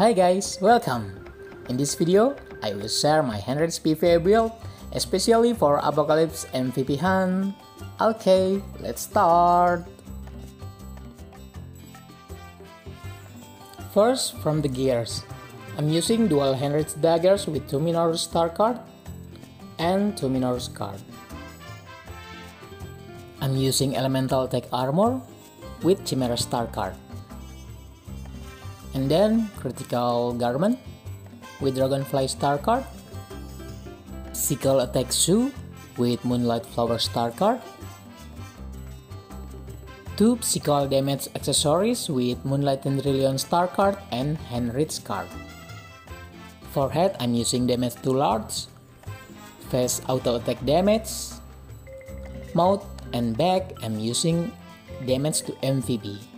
Hi guys, welcome! In this video, I will share my Heinrich's PvE build, especially for Apocalypse MVP hunt. Okay, let's start! First, from the gears. I'm using dual Henry's daggers with 2 Minorous star card and 2 Minorous card. I'm using elemental tech armor with Chimera star card. And then critical garment with dragonfly star card. Sickle attack shoe with moonlight flower star card. Two psychical damage accessories with moonlight Tendrilion star card and Henry's card. For head I'm using damage too large. Face auto attack damage. Mouth and back I'm using damage to MVP.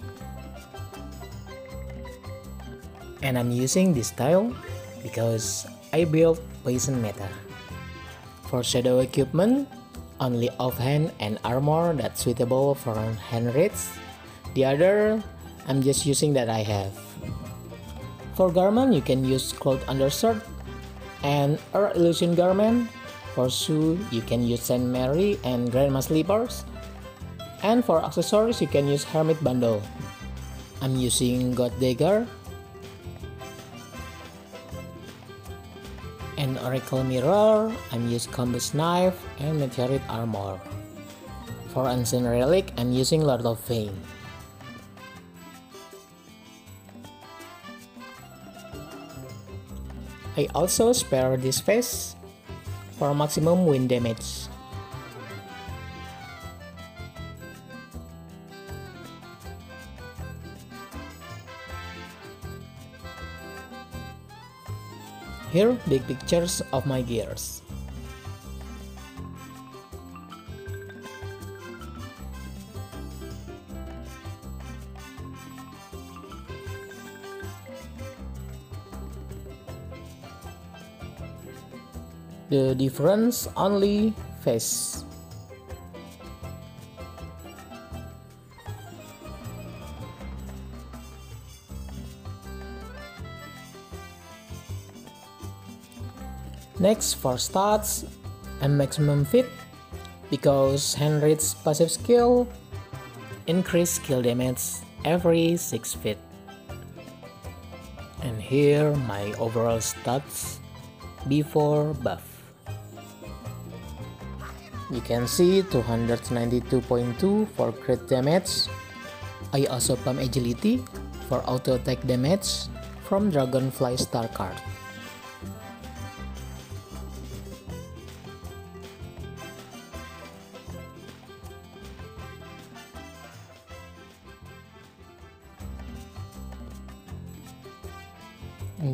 And I'm using this style because I built poison meta. For shadow equipment, only offhand and armor that's suitable for Heinrich. The other, I'm just using that I have. For garment, you can use cloth undershirt and Earth Illusion garment. For shoe, you can use Saint Mary and Grandma slippers. And for accessories, you can use Hermit bundle. I'm using God Dagger and Oracle Mirror, I'm using Compass Knife and Meteorite Armor. For Ancient Relic, I'm using Lord of Fame. I also spare this face for maximum wind damage. Here, big pictures of my gears. The difference only face. Next for stats and maximum fit because Heinrich's passive skill increase skill damage every 6 feet. And here my overall stats before buff. You can see 292.2 for crit damage. I also pump agility for auto attack damage from Dragonfly Star card.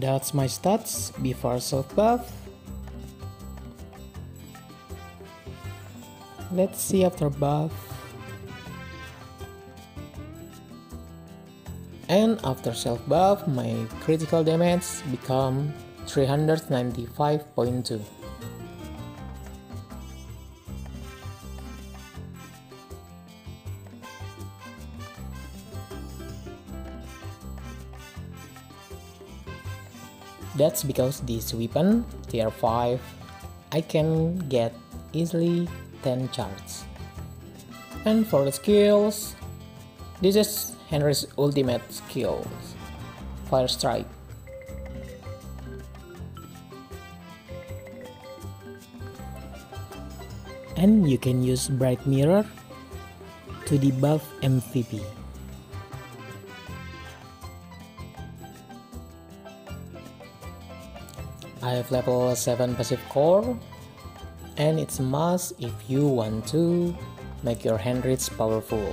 And that's my stats before self buff. Let's see after buff. And after self buff, my critical damage become 395.2. That's because this weapon, tier 5, I can get easily 10 charts. And for the skills, this is Heinrich's ultimate skills, Fire Strike. And you can use Bright Mirror to debuff MVP. I have level 7 passive core and it's must if you want to make your Heinrich powerful.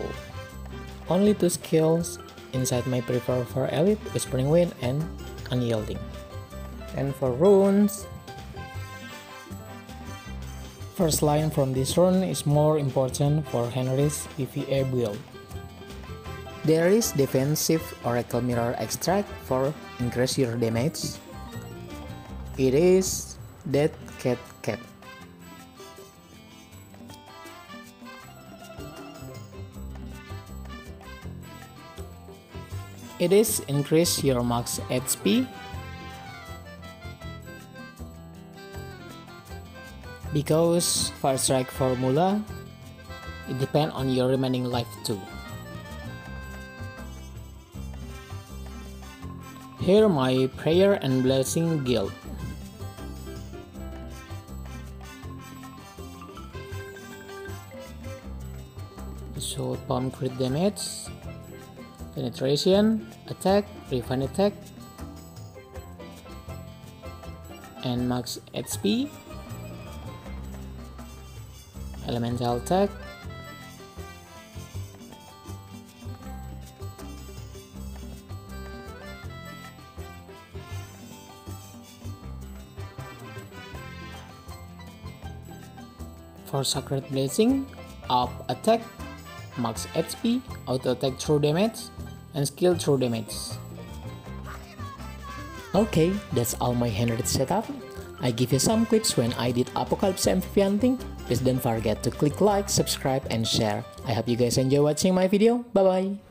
Only two skills inside my prefer for elite Whispering Wind and Unyielding. And for runes, first line from this rune is more important for Heinrich's PvE build. There is defensive Oracle Mirror extract for increase your damage it is Dead Cat Cat. It is increase your max HP because Fire Strike formula it depends on your remaining life too. Here my prayer and blessing guild. So palm crit damage, penetration, attack, refine attack, and max HP, elemental attack, For Sacred Blessing, up attack, max HP, auto attack true damage, and skill true damage. Okay, that's all my handed setup. I give you some clips when I did Apocalypse MVP hunting. Please don't forget to click like, subscribe, and share. I hope you guys enjoy watching my video. Bye bye.